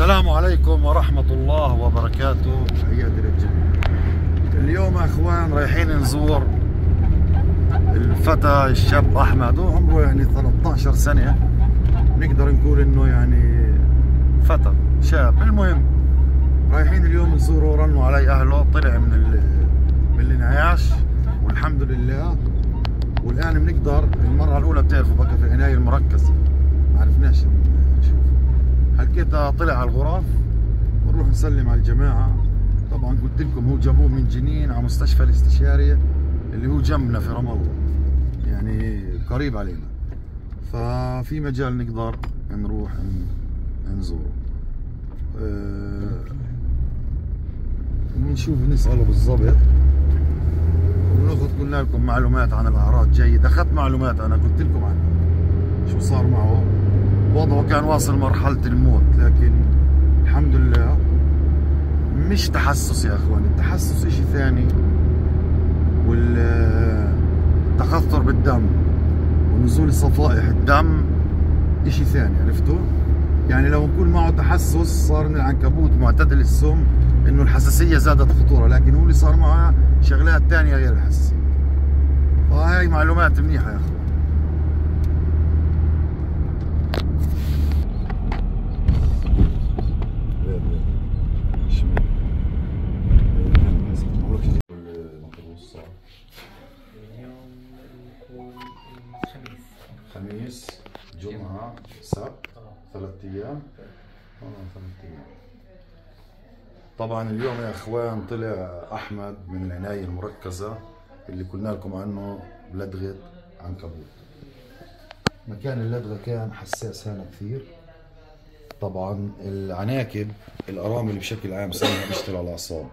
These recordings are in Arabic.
السلام عليكم ورحمة الله وبركاته. تحياتي للجميع اليوم أخوان رايحين نزور الفتى الشاب أحمد. وعمره يعني 13 سنة. نقدر نقول إنه يعني فتى شاب. المهم رايحين اليوم نزوره رنوا علي أهله. طلع من ال... من الانعاش والحمد لله. والآن بنقدر المرة الأولى بتعرفوا بقى في العناية المركزة ما عرفناش هلقيتها طلع على الغرف. ونروح نسلم على الجماعة. طبعا قلت لكم هو جابوه من جنين على مستشفى الاستشاري اللي هو جنبنا في رام الله يعني قريب علينا. ففي مجال نقدر نروح نزوره. أه نشوف نسأله بالضبط. وناخذ قلنا لكم معلومات عن الأعراض جيد أخذت معلومات أنا قلت لكم عنها. شو صار معه؟ وضعه كان واصل مرحلة الموت لكن الحمد لله مش تحسس يا اخوان التحسس إشي ثاني والتخثر بالدم ونزول صفائح الدم إشي ثاني عرفتوا؟ يعني لو نقول معه تحسس صار من العنكبوت معتدل السم إنه الحساسية زادت خطورة لكن هو اللي صار معه شغلات ثانية غير الحساسية. فهي معلومات منيحة يا أخوان. جمعة سبت ثلاث أيام. آه ثلاث أيام طبعا اليوم يا إخوان طلع أحمد من العناية المركزة اللي قلنا لكم عنه لدغة عنكبوت. مكان اللدغة كان حساس هنا كثير. طبعا العناكب الأرامل بشكل عام سنة بتشتغل على الأعصاب.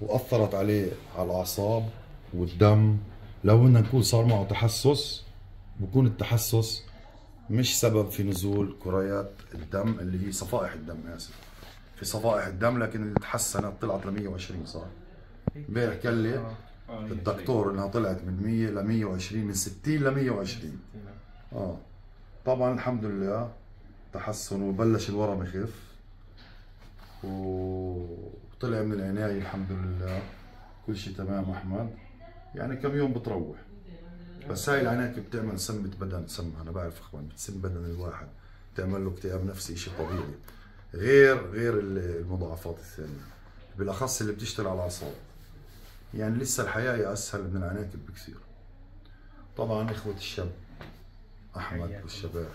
وأثرت عليه على الأعصاب والدم. لو بدنا نقول صار معه تحسس بكون التحسس مش سبب في نزول كريات الدم اللي هي صفائح الدم اسف في صفائح الدم لكن اللي تحسنت طلعت ل 120 صار. امبارح قال لي الدكتور إنها طلعت من 100 ل 120 من 60 ل 120 آه. طبعا الحمد لله تحسن وبلش الورم يخف. وطلع من العناية الحمد لله. كل شيء تمام أحمد. يعني كم يوم بتروح؟ بس هاي العناكب بتعمل سمة بدن سمها أنا بعرف إخوان بتسم بدن الواحد. بتعمل له اكتئاب نفسي شيء طبيعي. غير غير المضاعفات الثانية. بالأخص اللي بتشتغل على الأعصاب. يعني لسه الحياة أسهل من العناكب بكثير. طبعا إخوة الشاب أحمد والشباب.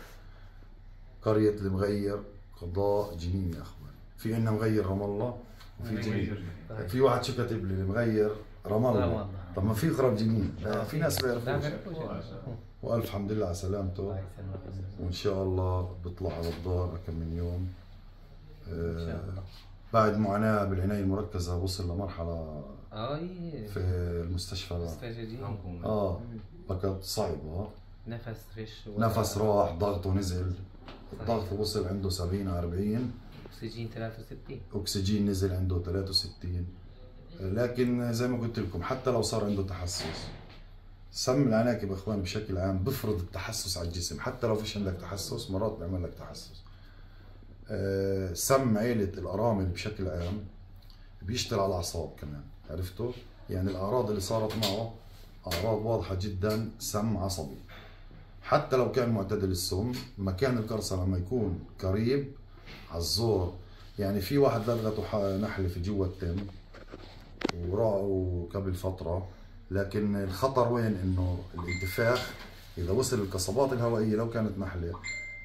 قرية المغير قضاء جنين يا إخوان. في عندنا مغير رام الله وفي جنين. في واحد شو كاتب لي المغير رام الله. طب ما في قرب جنين في ناس بيعرفوش والف حمد لله على سلامته. وإن شاء الله بيطلع على الدار كم من يوم. آه بعد معاناة بالعناية المركزة وصل لمرحلة في المستشفى. آه بقت صعبة. نفس رش نفس راح ضغطه نزل الضغط وصل عنده 70 40 أكسجين 63 أكسجين نزل عنده 63 لكن زي ما قلت لكم حتى لو صار عنده تحسس سم العناكب إخوان بشكل عام بفرض التحسس على الجسم. حتى لو فيش عندك تحسس مرات بيعمل لك تحسس. أه سم عيلة الأرامل بشكل عام بيشتغل على الأعصاب كمان عرفتوا؟ يعني الأعراض اللي صارت معه أعراض واضحة جدا سم عصبي. حتى لو كان معتدل السم مكان القرصة لما يكون قريب على الزور. يعني في واحد لدغته نحلة في جوا التم. وراقوا قبل فترة لكن الخطر وين؟ إنه الانتفاخ إذا وصل القصبات الهوائية لو كانت نحلة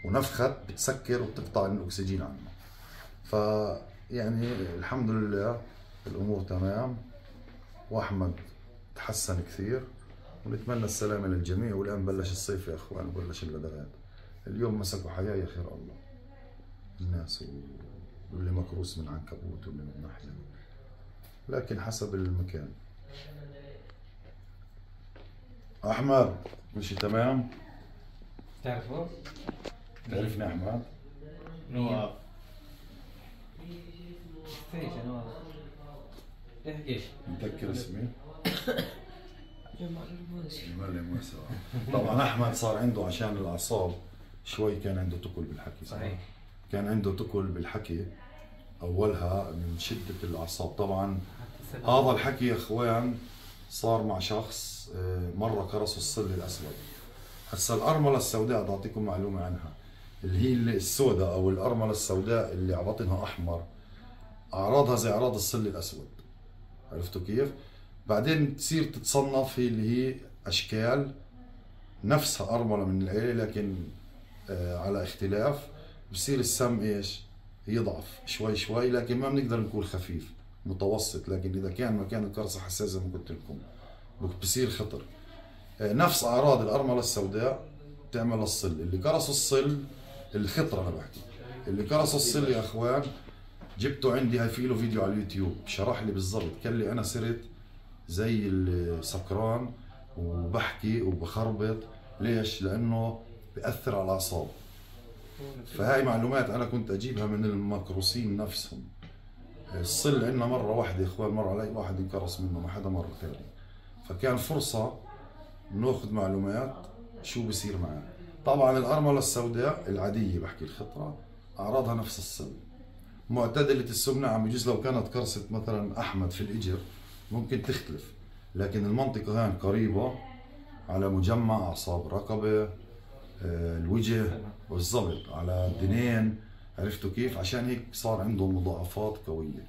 ونفخت بتسكر وبتقطع الأكسجين عنه. ف يعني الحمد لله الأمور تمام وأحمد تحسن كثير ونتمنى السلامة للجميع والآن بلش الصيف يا إخوان وبلش اللدغات اليوم مسكوا حياه يا خير الله. الناس واللي مكروس من عنكبوت واللي من نحله لكن حسب المكان. أحمد مشي تمام؟ تعرفه؟ تعرفني أحمد؟ نواف. فيش أنا؟ احكيش متذكر اسمي. جمال موسى طبعا أحمد صار عنده عشان الأعصاب شوي كان عنده تقل بالحكي صح؟ صحيح. كان عنده تكل بالحكي. أولها من شدة الأعصاب. طبعا هذا الحكي يا أخوان صار مع شخص آه، مره كرسه الصل الأسود. هسا الأرملة السوداء بدي أعطيكم معلومة عنها. اللي هي السوداء أو الأرملة السوداء اللي على بطنها أحمر أعراضها زي أعراض الصل الأسود. عرفتوا كيف؟ بعدين تصير تتصنف هي اللي هي أشكال نفسها أرملة من العيلة لكن آه، على اختلاف. بصير السم إيش؟ يضعف شوي شوي لكن ما بنقدر نقول خفيف متوسط لكن إذا كان مكان القرصه حساس زي ما قلت لكم بصير خطر. آه، نفس اعراض الأرملة السوداء تعمل الصل. اللي قرص الصل الخطرة أنا بحكي. اللي قرص الصل يا أخوان جبته عندي هاي في له فيديو على اليوتيوب. شرح لي بالضبط. قال لي أنا صرت زي السكران وبحكي وبخربط. ليش؟ لأنه بأثر على الأعصاب. فهاي معلومات أنا كنت أجيبها من المكروسين نفسهم. الصل عندنا مرة واحدة إخوان مر علي واحد انكرس منه ما حدا مر ثاني فكان فرصة نأخذ معلومات شو بصير معاه. طبعا الأرملة السوداء العادية بحكي الخطرة أعراضها نفس الصل. معتدلة السمنة عم بجوز لو كانت كرسه مثلا أحمد في الإجر ممكن تختلف لكن المنطقة هان قريبة على مجمع أعصاب الرقبه آه، الوجه بالضبط على الدنين. عرفتوا كيف؟ عشان هيك صار عندهم مضاعفات قوية.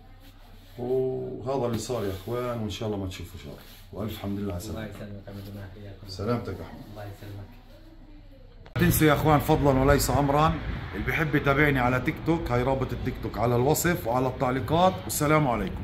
وهذا اللي صار يا إخوان وإن شاء الله ما تشوفوا شر. وألف حمد لله على الله سلامتك. يسلمك عبد الله حياكم سلامتك أحمد. الله يسلمك. تنسوا يا إخوان فضلا وليس امرا. اللي بيحب يتابعني على تيك توك هاي رابط التيك توك على الوصف وعلى التعليقات. والسلام عليكم.